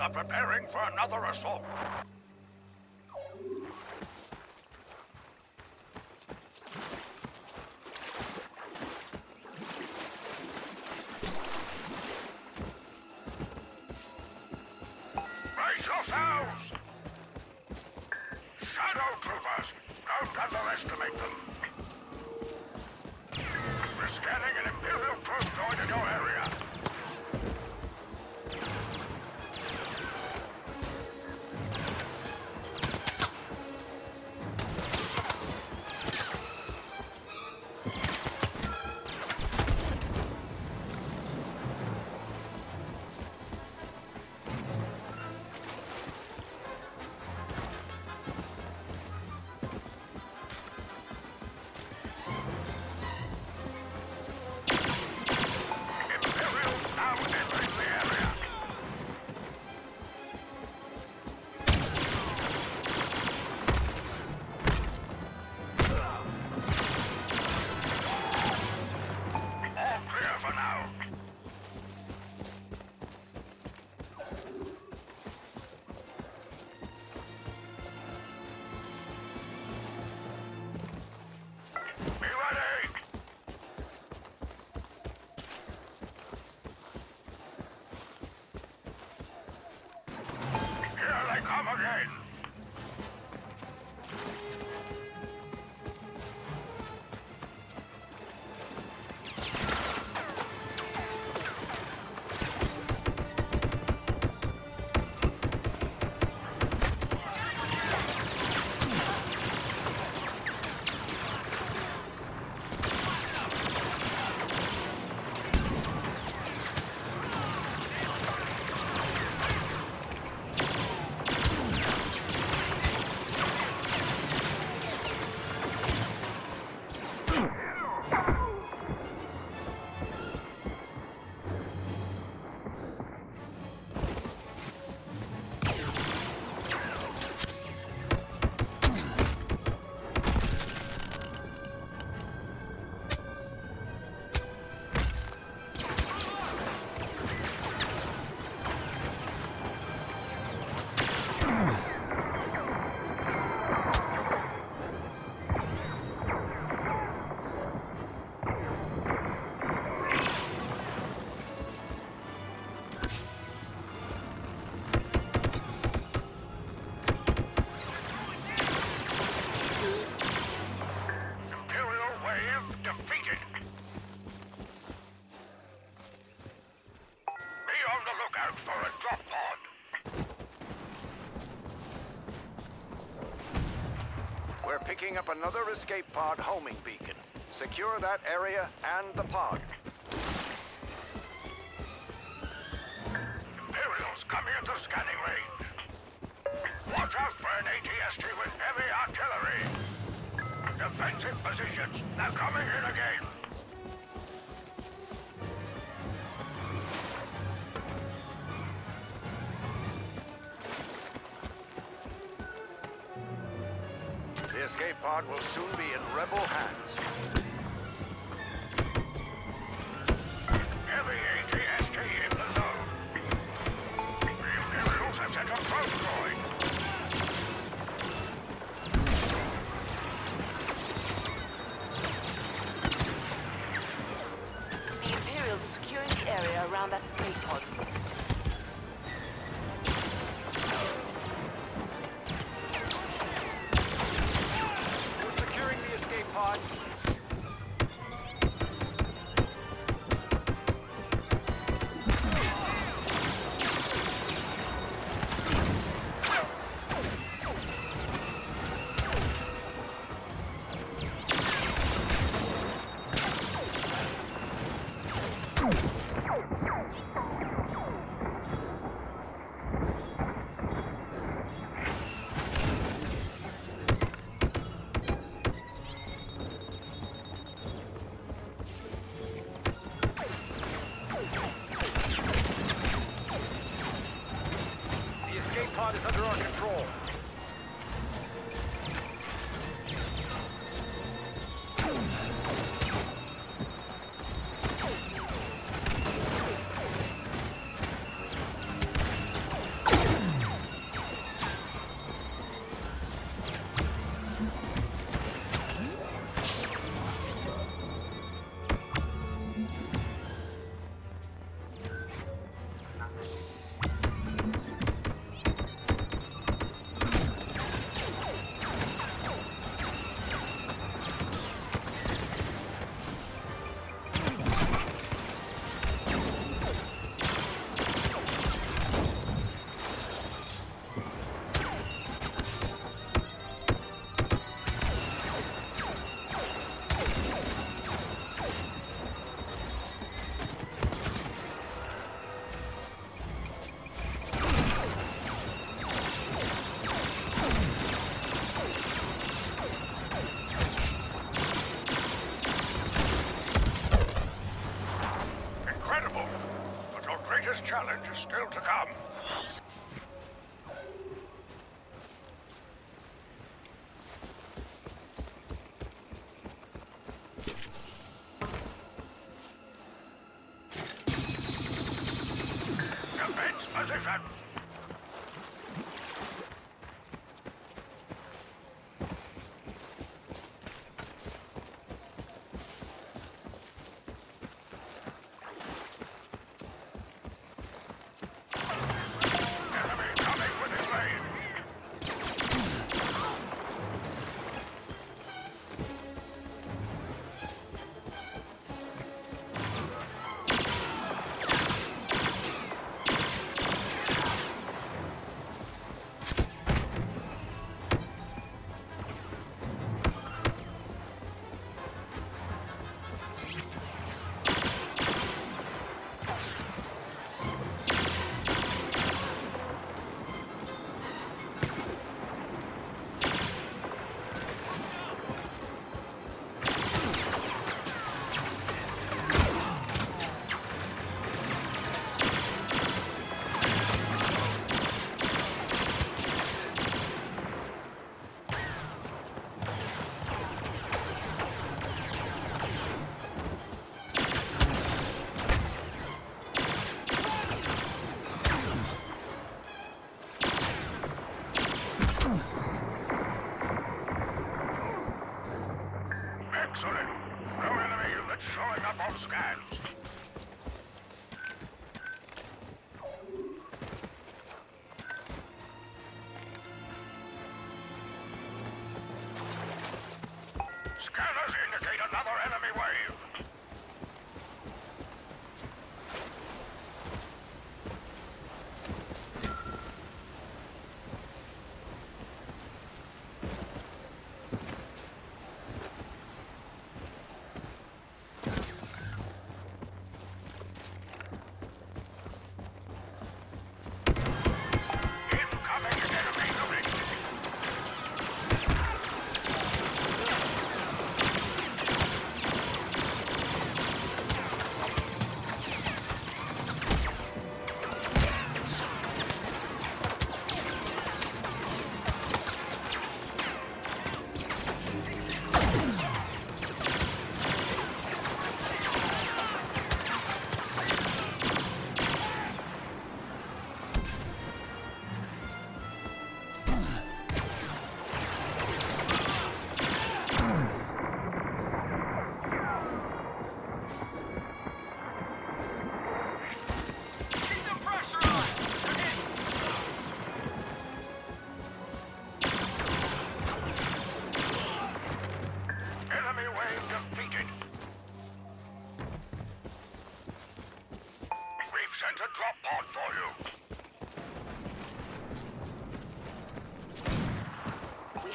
are preparing for another assault. Come picking up another escape pod homing beacon. Secure that area and the pod. Imperials coming into scanning range. Watch out for an ATST with heavy artillery. Defensive positions. They're coming in again. Pod will soon be in rebel hands. Heavy in the zone. Imperials have sent a probe. The Imperials are securing the area around that escape pod. Is under our control. Position.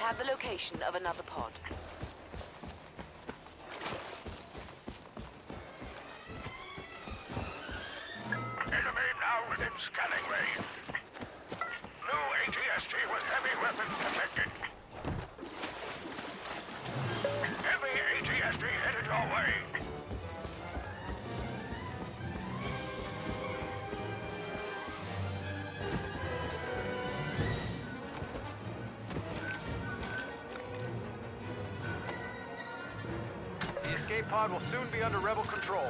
Have the location of another pod. Enemy now within scanning range. New ATST with heavy weapons detected. Heavy ATST headed your way. Pod will soon be under rebel control.